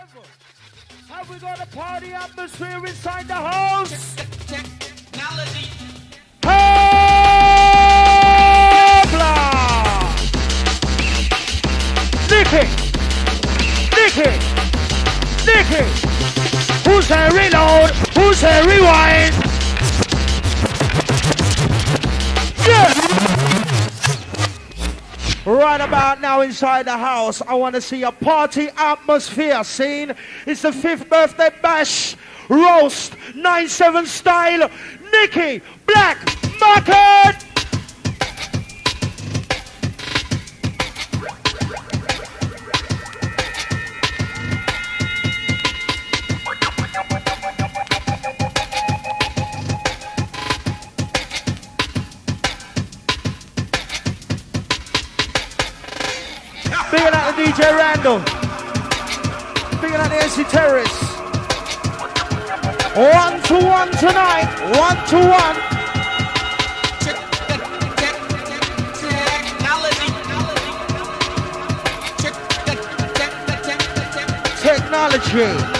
Have we got a party atmosphere inside the house? Technology. Nicky! Nicky! Nicky! Who's saying reload? Who's saying rewind? Right about now inside the house, I want to see a party atmosphere scene. It's the fifth birthday bash. Roast 9-7 style. Nikki Black Market! DJ Randall. Bigger out the AC Terrorists. One to one tonight. One to one. Technology. Listen.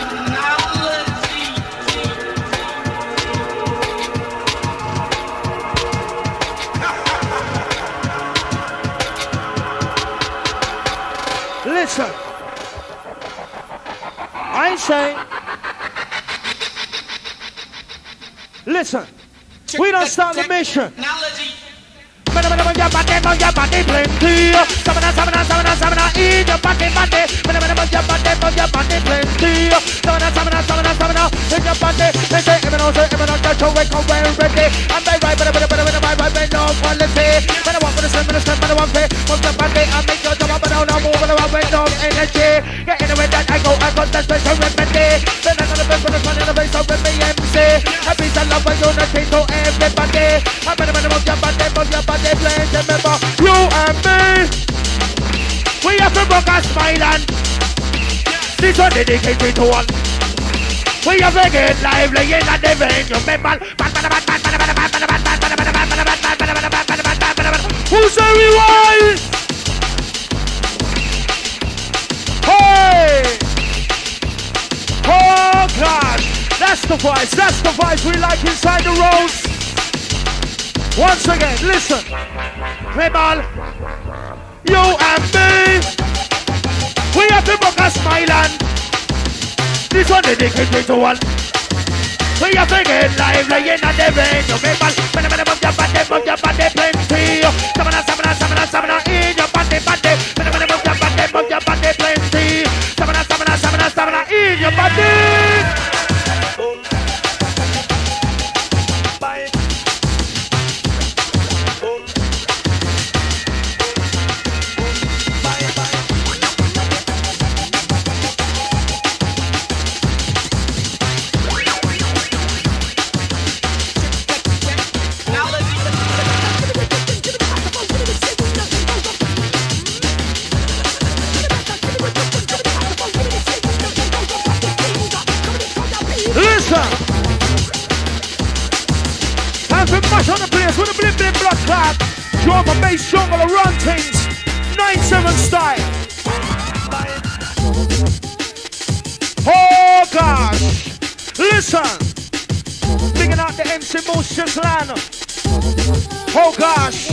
Saying. Listen. We don't start the mission. Mana mana mana bate plenty. Samana samana samana samana in your bate bate. Mana mana mana bate plenty. Samana samana samana samana in your bate. They say even also even on the show we come well ready. I'm very right, but but but but my right, no quality. Mana want for the same, mana same, mana want pay. From the bate, I make your job, but I don't move, but I want no energy. In the that I got that special remedy. Then I'm gonna for the fun in the face of me MC. A piece of love and unity to everybody. I'm gonna move your body, move your body, please remember you and me. We have to rock a smile and this one dedicated to one. We have to get lively in the venue. Remember, who's the rewind? Hey! The voice, that's the voice we like inside the roads. Once again, listen. Rebel, you and me. We have to book a smile and this one dedicated to one. We have to get lively in the venue. Rebel, when I'm move your body, move your body plenty. Samana, samana, samana, samana, in your body, body. When I'm move your body, move your body plenty. Samana, samana, samana, samana, in your body. Clot. Drop a bass jungle to run things. 9-7 style. Oh gosh. Listen. Bigging out the MC Motions land. Oh gosh.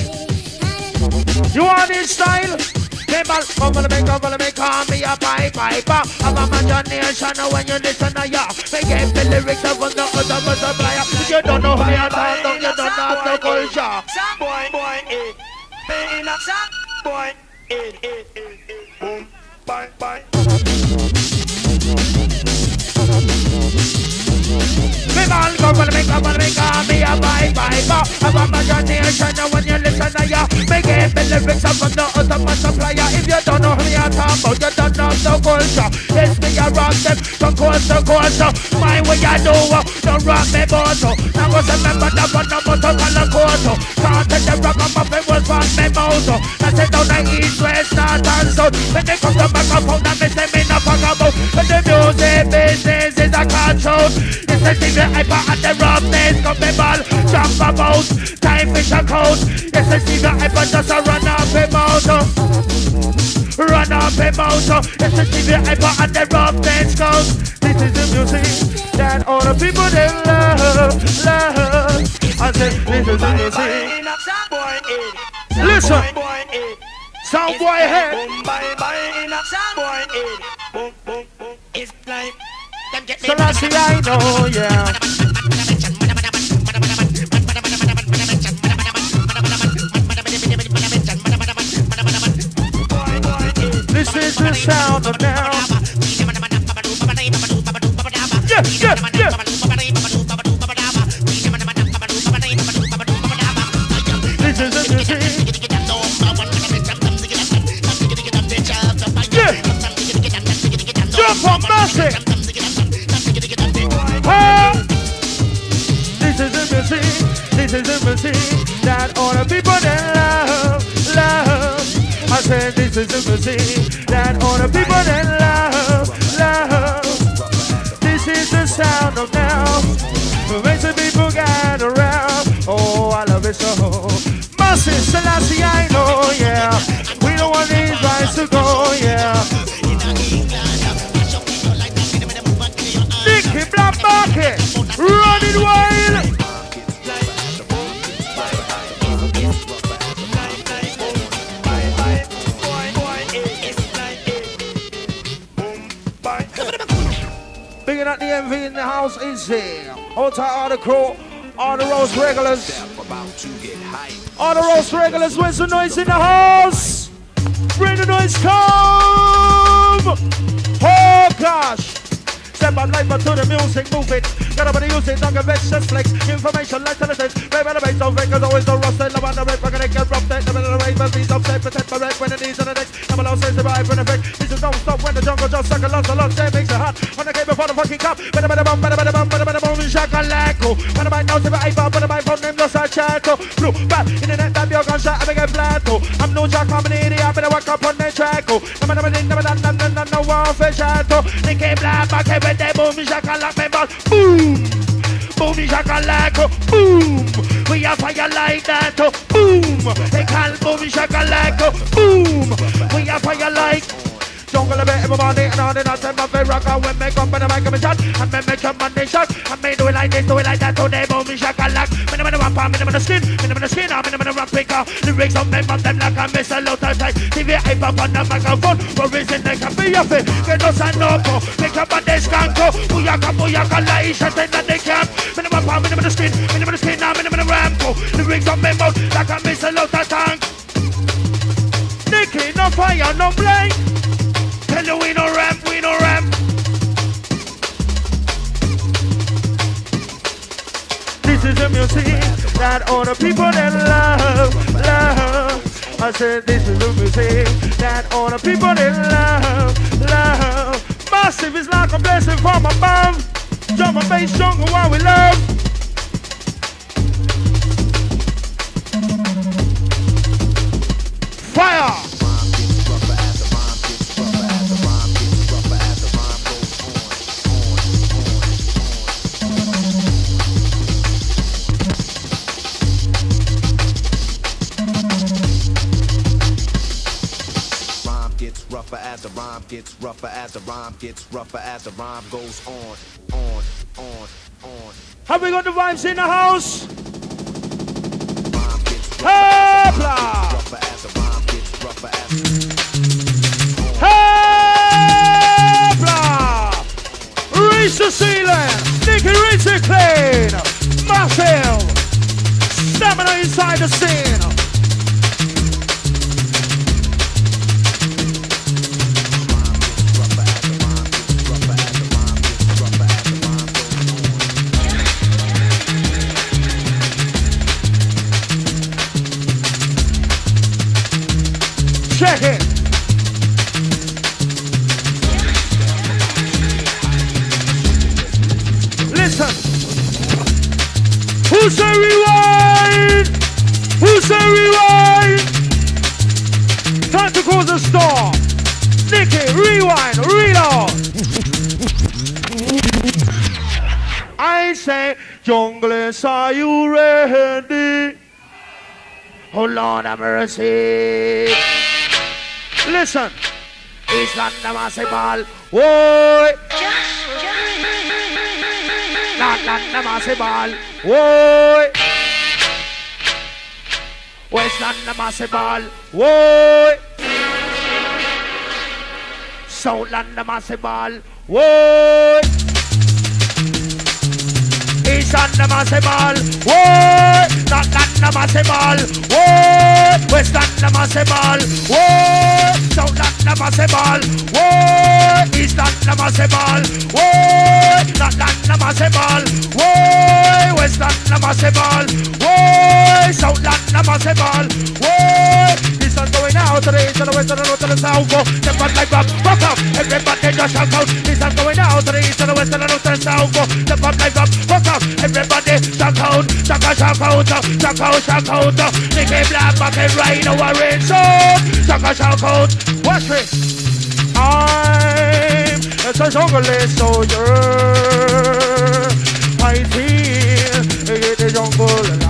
You want this style? People, come on, make, come on, make, call me a pipe, piper. I'm a imagination oh, when you listen oh, to ya. They get the lyrics of the other multiplier. You don't know who you talk, don't you don't have the culture. Boy, boy, it. Pain up, boy, it, it, it, it. Boom, bye, bye. People, come on, make, come on, make, call me a pipe, piper. I'm a imagination the lyrics the other multiplier. If you don't know who you talk about, you don't know the culture. Yes, me a rock them from coast to coast. My way I do, don't rock me boat. Now was a member that one of us on the coast. Started the rock of my was from me mouth. That's it down the east, west, north and south. When they come to microphone, me say me no fuck about. When the music business is a control. It's the thing I put at the roughness. Come me ball, jump about. Time fish a coat. Yes, I see the I put just a run up him out. Run up emotion. It's the Stevie Hyper and the rough dance goes. This is the music that all the people they love, love. I said, this is the music. Listen, sound boy head. Boom, bye, bye, in a boy head. I see, I know, yeah. Is the sound of. Yeah, yeah, yeah. This is the music. Jump on. This is the music. This is the music that all the people that love, love. I said this is the music that all the people that love, love. This is the sound of now. Makes the people gather around. Oh, I love it so. Massive Selassie, I know, yeah. We don't want these rights to go, yeah. Nicky Blackmarket, running wild. MV in the house is here. Hold all the crew, all the roast regulars. All the roast regulars, where's the noise in the house? Bring the noise, come! Oh gosh! Step up life to the music, move it. Get and use it, don't get vexed, just flex. Information like television. Baby, the bass of fingers always the rust. Love on the red, we're gonna get roughed. Never the rave, but these upset, protect my red when it needs on the next. I'm alone, says the vibe in effect. This is don't stop when the jungle just suck a lot, a lot. That makes it hot. When I came before the fucking cop. Better, better, bum, better, better, bum, better, better, bum, shakalako. When I might know to the iPhone, but my phone name just a chato. Blue, back, in the net, that your gunshot, I make it flato. I'm no jack, I'm an idiot, better walk up on the track. Oh. Never, never, never, never, never, never, never, one for chato. They came black, back, hey, with the boom, shakalak, me ball. Boom! Shakalaka, boom. We are fire like that, oh, boom. They call boom, shakalaka, boom. We are fire like. Jungle a bit every morning and on and on. Tell my rock and when me come and I make a shot and me make a money shot and me do it like this, do it like that. Today boom, shakalak. Me never know skin, never know skin, me never know rap picker. Lyrics on me, but them like a miss a lot of time. TV hype up on the microphone, for reason they can be a fit. Que no se noco, pick up a descanco. Booyaka, booyaka, la isha, ten that they camp. Palm, me never know skin, never know skin, me never know rampo. Lyrics on me mouth, like a miss said this is the music that all the people they love, love. Massive is like a blessing from above. Drum and bass jungle while we love. Gets rougher as the rhyme goes on, on, on, on. Have we got the vibes in the house? Hopla! rougher as the rhyme gets rougher as Reach the ceiling! Nicky reach it clean! Massive! Stamina inside the scene! Rewind, reload. I say, Junglers, are you ready? Oh Lord have mercy. Listen, Eastland the massive ball. Whoa. Northland the massive ball. Whoa. Westland the massive ball. Whoa. Southland the massive ball. Whoa. Eastland the massive ball. Whoa. Northland the massive ball. Whoa. Westland the massive ball. Whoa. Southland the massive ball. Whoa. Eastland the massive ball. Whoa. Northland the massive ball. Whoa. Westland the massive ball. Whoa. Southland the massive ball. Whoa. To the east, to oh, the west, to the north, to the south. Go. Step on like rock, rock up. Everybody just shout out. This one going out to the east, to oh, the west, to the north, to the south. Go. Step on like rock, rock up. Everybody shout out, shout out, shout out, shout out, shout out. Nicky Black, back and right, no worries. So, shout out, shout out. Watch it. I'm a jungle soldier. I feel the jungle alive. Them all,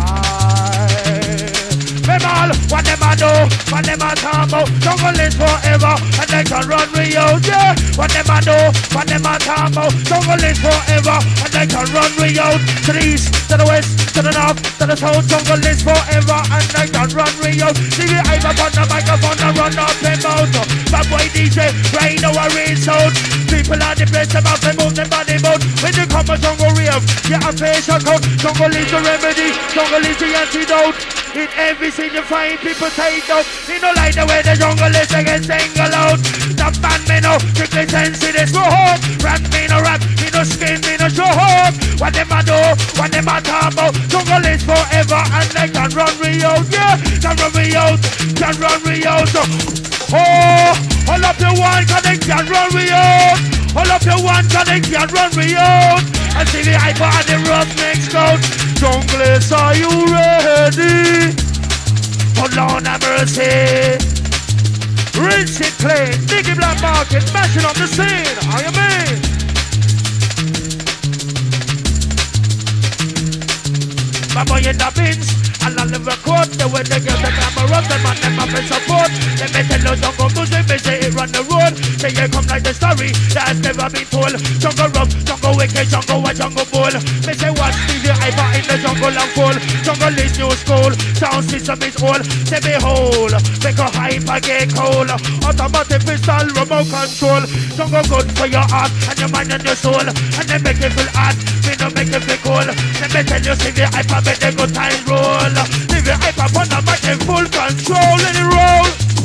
what them a do, what them a talk about? Jungle is forever, and they can run me out, yeah. What them a do, what them a talk about? Jungle is forever, and they can run me out. To the east, to the west, to the north, to the south. Jungle is forever, and they can run me out. See me I'm up on the microphone and run off them out Bad boy DJ, right now a rain sound People are the place, them have to move them body mode When you come a jungle rave, yeah a facial code Jungle is the remedy, jungle is the antidote. In everything you find, people take out. You know like the way the jungle is, get single out. The band me no, strictly sensitive, go home. Rap me no rap, me no skin, me no show home. What them a do, what them a talk about. Jungle is forever and they can run me out, yeah. Can run me out, can run me out. Oh, all up the one, cause they can run me out. All up the one, cause they can run me out. And see the hyper and the rough next out. Junglers, are you ready? For Lord have mercy. Rinse it clean. Nicky Blackmarket, mashing up the scene. How you mean? My boy in the bins. And I live a court, the way they get the camera up, them and them up support. They may tell us jungle they say it run the road. Say it come like the story that has never been told. Jungle rough, jungle wicked, jungle white, jungle bull. They say watch DJ Iver in the jungle and full. Jungle is new school, sound system is old. Say behold, make a hyper get cold. Automatic pistol, remote control. Jungle good for your heart and your mind and your soul. And they make you feel hot, me no make you feel cool. Let me tell you, see the hyper, make the good time roll. Leave the hyper on the mic in full control, let it roll.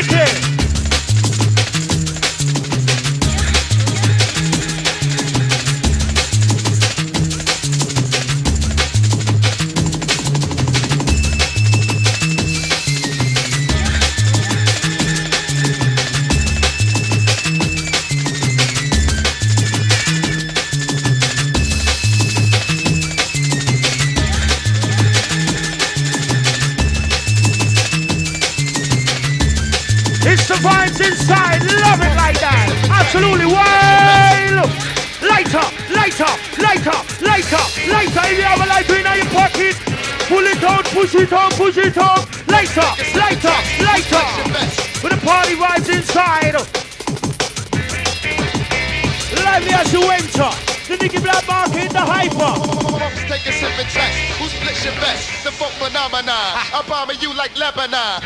Nicky! Time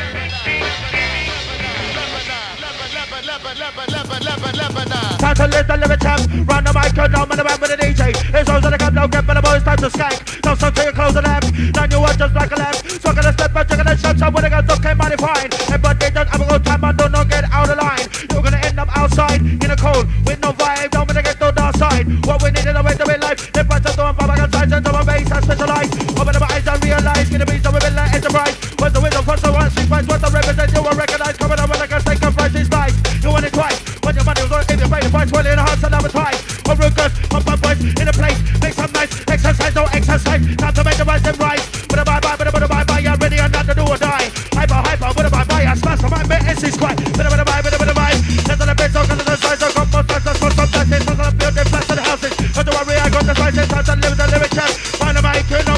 to lift the living champ. Run the mic and down the band with the DJ. It's those that come down, get for the boys, time to skank. Don't stop till you close the lamp. Now you are just like a lamp. So gonna step and checking the shots. I wanna go so came mighty fine. And but they just have a good time and do not get out of line. You're gonna end up outside in the cold with no vibe. Don't wanna get to the dark side. What we need is a way to be life. If I just don't back and sides and drum and bass, I specialize. Open up my eyes and realize. Get the beats of a like enterprise. What's the window? What's the Find what I represent, you will recognize coming up when I can take a price is mine. You want it twice, when your money was on give you brain, find well in the heart, so never twice. Of rookers, of bad boys, in a place, make some nice exercise, no exercise, time to make the rise and rise. But a bye bye, but a bye bye, I'm ready, I'm not to do or die. Hyper, hyper, but a bye bye, I smash on my man, it's his cry. But a bye bye, but a bye bye, there's an event, so cause of the size, so come on, that's what some that's it, so I'm building flats and houses. Cause the worry I got the size, it's time to live the lyric chat. Find a mic, you know,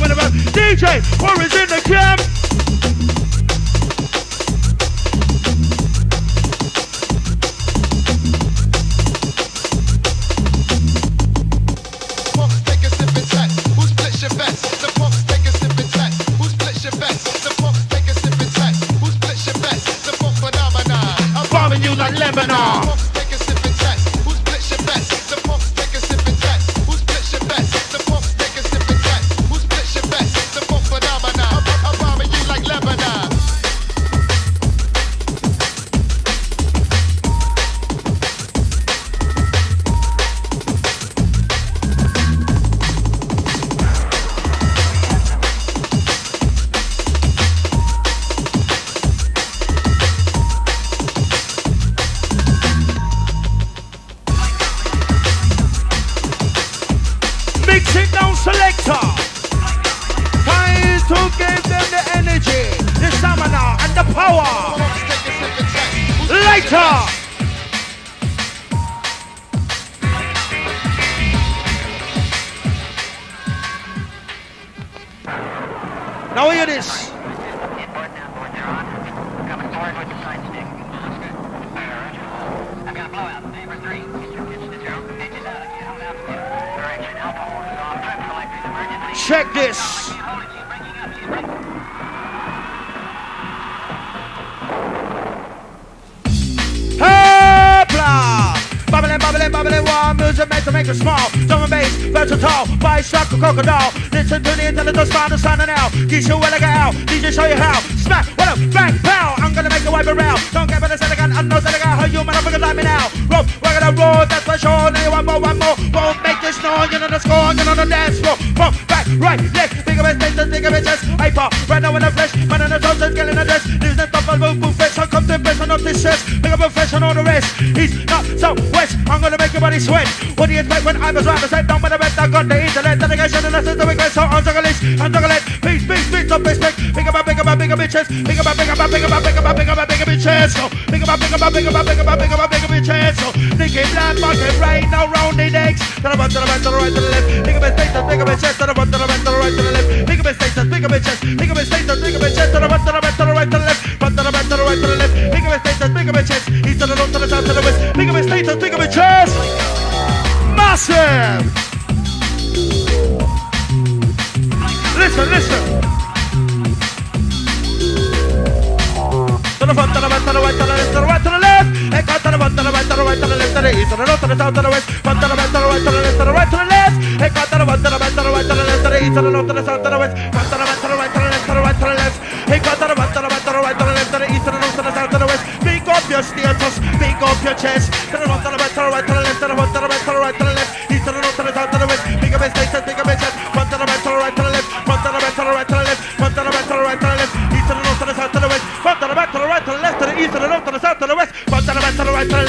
DJ, war is in the Drum and bass, versatile, sucker crocodile. Listen to the intelligent of sound now. Teach you where to get out, DJ show you how. Smack, what up, bang, pow. I'm gonna make you wipe around. Don't get better, second, I know second, how you motherfuckers like me now. Roll, we're gonna roll, that's for sure. Now you want more, one more. Won't make this noise, you know the score, you know the dance floor. Back, right, left, bigger best stations, bigger bitches. Hyper, right now in the flesh, man in the toes, getting the dress. Lose the stuff, I'll move, move fresh. I'll come to impress, I'm not distressed. Big up a fresh on all the rest. He's not so west, I'm gonna make your body sweat. What do you expect when I was right beside down by the bed? I got the internet, delegation, and that's the request. So I'm juggling, I'm juggling. Peace, peace, peace, up, respect. Big up, big up, big up, bitches. Big up, big up, big up, big up, big up, big up, bitches. So up, big up, big up, big up, big up, big up, bitches. So Nicky Black, market right now, round the necks. To the right, to the right, to the right, to the left. His status, big up his chest. To the right, to the right, to the right, to the left. His status, big up his chest. His status, big up his chest. To the right, to the right, to the right, to the left. Right to the right, to the right, to the left. His status, big up his chest. He's to the north, to the south, to the west. His status, big up his chest. Massive. Listen, listen. To the front, to the to the right, to the left, to the right, to the left. Hey, cut to the front, to the to the right, to the left, to the east, to the north, to the south, to the west. Front to the to the right, to the left, to the right, to the left. Hey, to the front, to the to the right, to the left, to the east, to the north, to the south, to the west. Front to the to the right, to the left, to the right, to the left. Hey, to the front, to the to the right, to the left, to the east, to the north, to the south, to the west. Big up your status, big up your chest. To the front, to the to the right, to the left, to the front, to the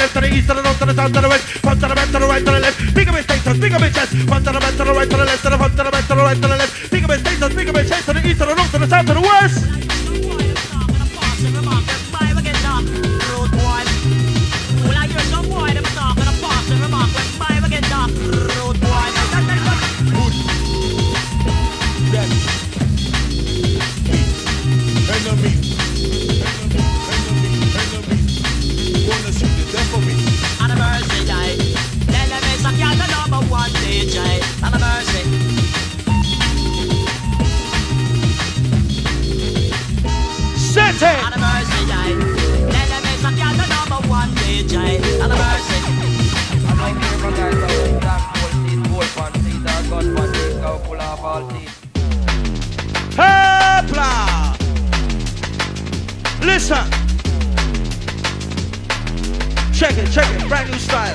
left, to the east, to the north, to the south, to the west. Front to the back, to the right, to the left. Big up your status, big up chest. Front to the back, to the right, to the left, to the front, to the back, to the right, to the left. Big up your status, big chest, to the east, to the north, to the south, to the west. Listen. Check it, check it, brand new style.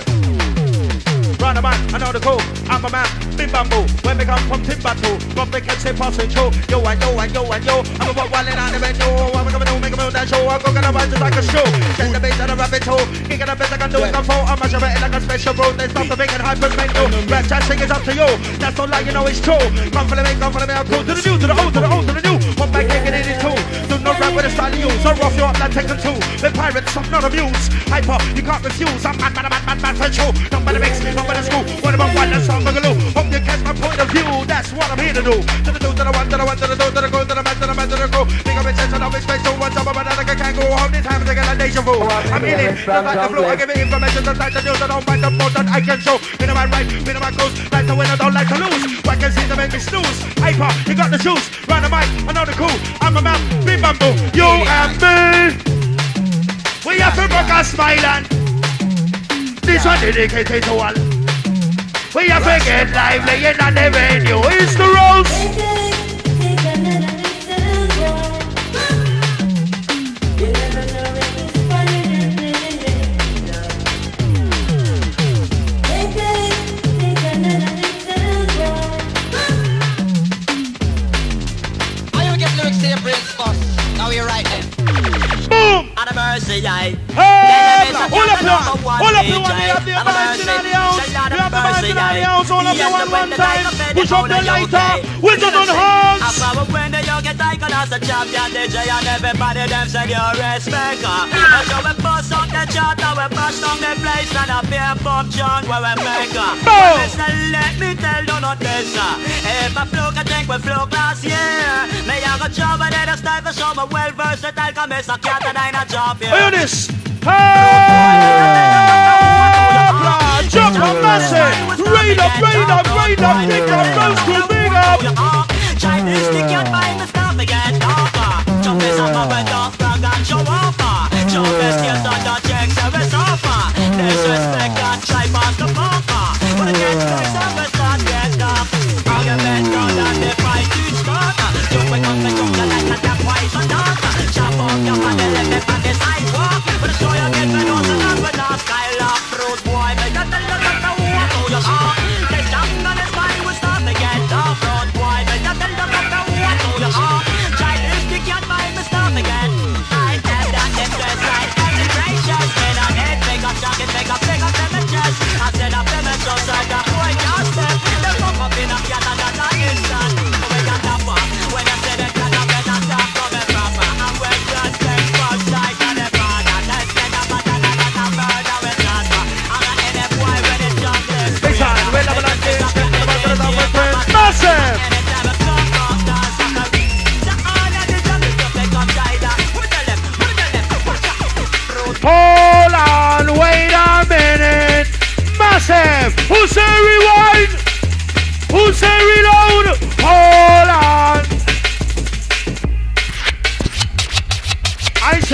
Run a man, I know the code. I'm a man, bim bamboo. When we come from Timbuktu, from the say passing show. Yo and yo and yo and yo. I'm a wildin' on the bend, yo. I'm gonna make a move that show. I'm gonna run just like a show. Check the bass and the rabbit hole. Kick it up as I can do it. I'm. I'm measure it like a special road. Then stop the big and hyper menu. Rap chat sing is up to you. That's all like you know it's true. Come for the make, come for the make. I'm cool to the new, to the old, to the old, to the new. One back, kick it in too. Do not rap with a style you. So rough you up like Tekken 2. The pirates, I'm not amused. Hyper, you can't refuse. I'm mad, mad, mad, mad, mad for show. Don't better mix, don't better school. What about one that's on Boogaloo? Hope you catch my point of view. That's what I'm here to do. To the do, to the one, to the one, to the do, to the go, to the man, to the man, to the go. Think of it, sense, and I'll expect so one time, but I can't go home this time. I get a deja vu. I'm in it, just like the flow. I give it information, just like the news. I don't mind the more that I can show. Been on my right, been on my close. Like to win, I don't like to lose. Why can see to make me snooze? Hyper, you got the shoes. Run the mic, I know the cool. I'm a man, big bamboo. You and me. We have to rock a smile and this one dedicated to all. We have to get lively in the venue. It's the rose. On a mercy, I. Hey, hold up your hand. Hold up your hand. You have the in the house. You have the in the house. Hold up your one one time. Push up the lighter. We just on hands. When the young get as a champion DJ and everybody them say you're a. And so we bust up the chart and we bash down the place and a beer pump chant where we make. Boom. Listen, let me tell you not this. If I fluke, I think we fluke last year. Me I go job and then I style for show me well versatile come Mr. Cat and I not job here. Hear this. Hey. Jump up, massive. Rain up, rain up, rain up. Big up, to big up. Chinese stick your mind and stop again. Jump is up my red dog, frog and show off. Jump is skills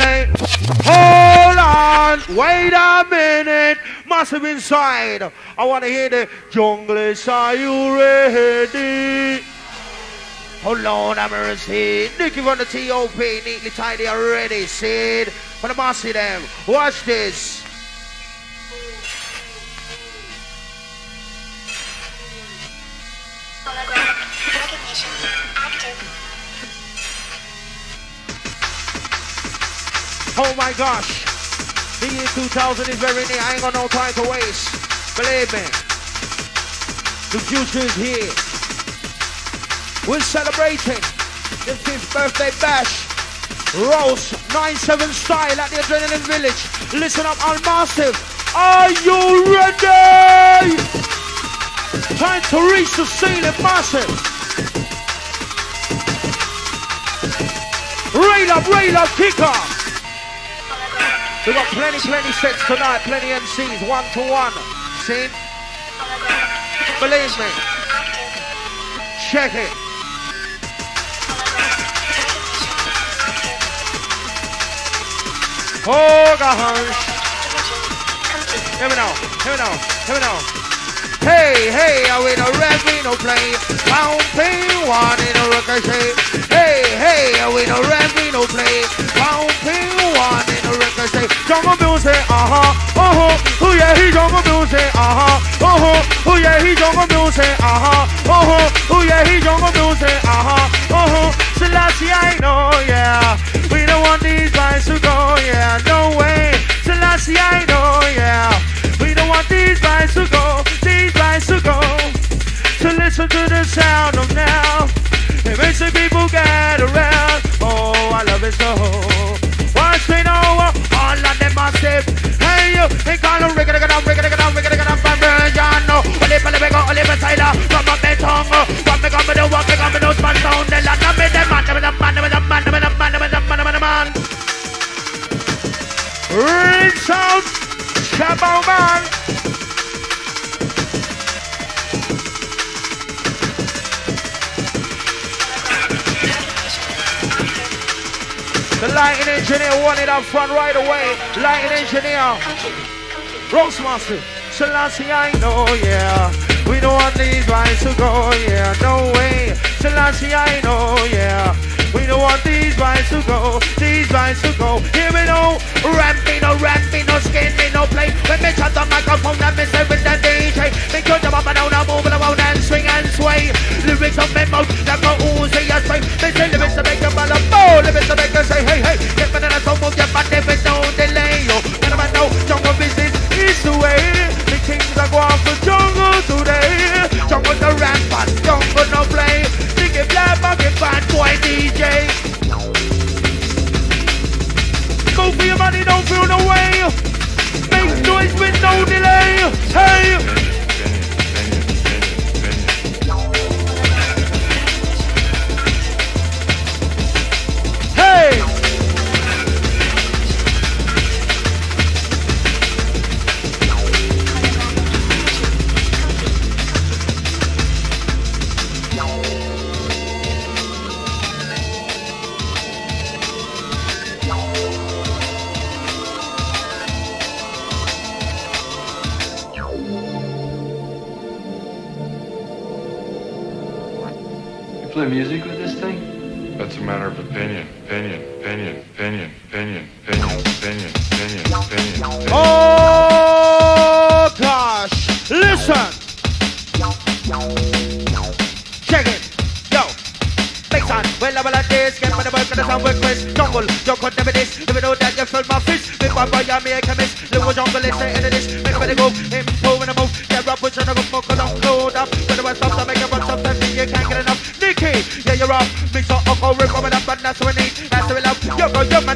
I hold on, wait a minute. Massive inside. I want to hear the junglist. Are you ready? Oh Lord, have mercy. Nicky from the TOP, neatly tidy already. Sid, for the massy them. Watch this. Recognition Oh my gosh. The year 2000 is very near. I ain't got no time to waste. Believe me. The future is here. We're celebrating the fifth birthday bash. Roast 9-7 style at the Adrenaline Village. Listen up, all massive. Are you ready? Time to reach the ceiling, massive. Rail up, rail up, kick off. We got plenty, plenty sets tonight, plenty MCs, one to one. See? Believe me. Check it. Oh gosh. Hear me now, hear me now, hear me now. Hey, hey, I win a red, we no play. Pound one in a ricochet. Hey, hey, I win a red, we no play. Pound one Jungle music, uh-huh, uh-huh. Oh yeah, he jungle music, uh-huh, uh-huh. Oh yeah, he jungle music, uh-huh, uh-huh. Oh yeah, he jungle music, uh-huh, uh-huh. Selassie, I know, yeah. We don't want these vibes to go, me the go only beside up tongue, what me do, what me do, man sound. The land me man, man, man, man, man, man, man, man. The lighting engineer wanted up front right away. Lighting engineer. Roastmaster. Selassie, I know, yeah. We don't want these vibes to go, yeah. No way. Selassie, I know, yeah. We don't want these vibes to go, these vibes to go. Here we go. Ramp me, no ramp me, no skin me, no play. When me shut the microphone, that me say with the DJ. Me go jump up and down, I'm moving around and swing and sway. Lyrics of my mouth, that go oozy and spray. Me say lyrics to make a man a bow, lyrics to make a say Save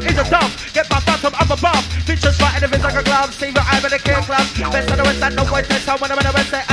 is a dump. Get my phantom up above. Bitches fighting if like a glove. See your eye with a kick club. Best of the west, I know what this. I wanna win the west.